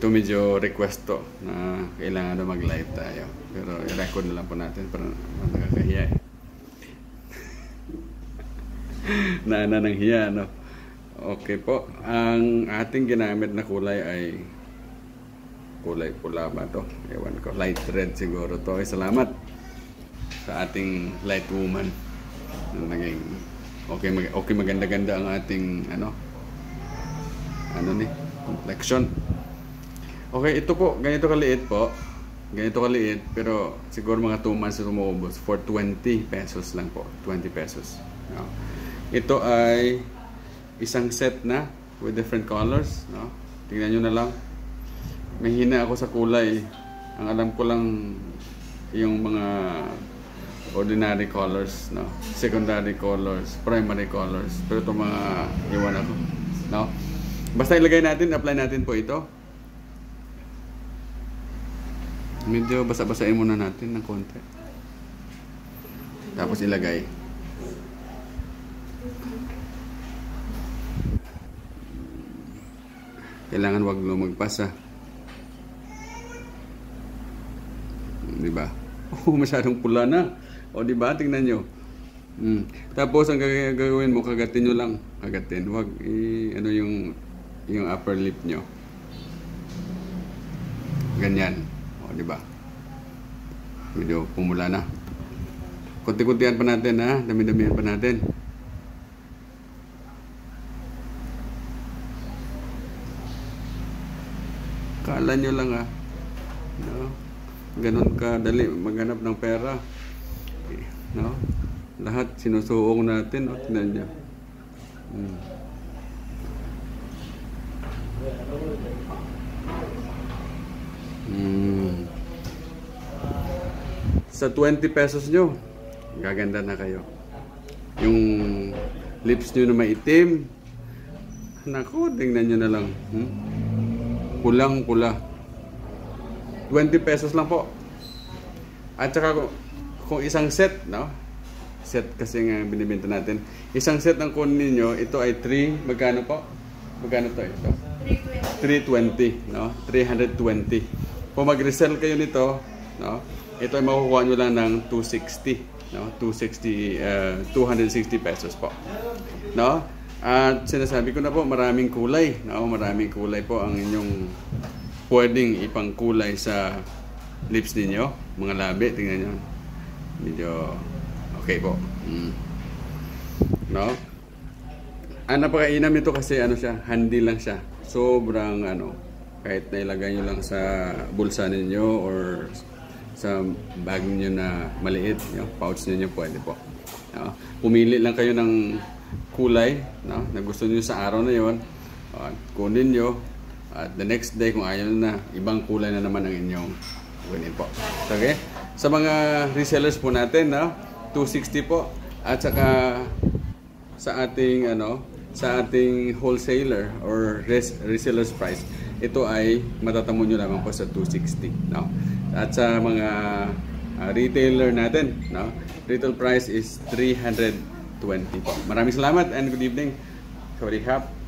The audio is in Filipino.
ito medyo request na kailangan na mag-live tayo. Pero i-record na lang po natin para nakakahiya eh. Naana ng hiya, no? Okay po. Ang ating ginamit na kulay ay kulay pula ba to? Ewan ko. Light red siguro to. Ay, salamat sa ating light woman. Na naging okay, mag okay maganda-ganda ang ating ano ano ni complexion. Okay, ito po, ganito kaliit po. Ganito kaliit, pero siguro mga 2 months ito maubos for 20 pesos lang po. 20 pesos. No? Ito ay isang set na with different colors. No? Tingnan nyo na lang. Mahina ako sa kulay. Ang alam ko lang yung mga ordinary colors, no? secondary colors, primary colors. Pero ito mga iwan ako. No? Basta ilagay natin, apply natin po ito. Medyo basa-basain muna natin ng konti. Tapos ilagay. Kailangan wag lumagpas ah. Di ba? Oh, masyadong pula na. O di ba? Tingnan nyo. Mm. Tapos ang gag- gagawin mo, kagatin nyo lang. Kagatin. Wag i ano yung yung upper lip nyo. Ganyan. O di ba? Medyo pumula na. Kunti-kuntihan pa natin ha. Dami-damihan pa natin. Kala nyo lang ah. No? Ganon ka dali maghanap ng pera. Eh, No? Lahat sinusuong natin. O, tingnan nyo. Hmm. Hmm. Sa 20 pesos nyo, gaganda na kayo. Yung lips nyo na maitim, Nako, tingnan nyo na lang. Hmm? Pulang-pula. 20 pesos lang po. At saka kung, kung isang set, no? Set kasi nga binibenta natin. Isang set ng kunin ninyo, ito ay 3, magkano po? Magkano to ito? 320, no? 320. Kung mag-resell kayo nito, no? Ito ay makukuha nyo lang ng 260, no? 260, uh, 260 pesos po. No? At sinasabi ko na po, maraming kulay. No? Maraming kulay po ang inyong pwedeng ipangkulay sa lips ninyo. Mga labi, tingnan nyo. Medyo okay po. Mm. No? Ang napakainam nito kasi ano siya, handy lang siya. Sobrang ano, kahit nailagay nyo lang sa bulsa ninyo or sa bag niyo na maliit, yung pouch niyo pwede po. No? Pumili lang kayo ng kulay no, na gusto niyo sa araw na yon at kunin nyo. At the next day kung ayaw na ibang kulay na naman ang inyong kunin po. Okay? Sa mga resellers po natin no 260 po. At saka sa ating ano sa ating wholesaler or res, resellers price ito ay matatamo nyo lamang po sa 260 no at sa mga uh, retailer natin no retail price is 300 20 po. Maraming salamat and good evening. Sorry, Hap.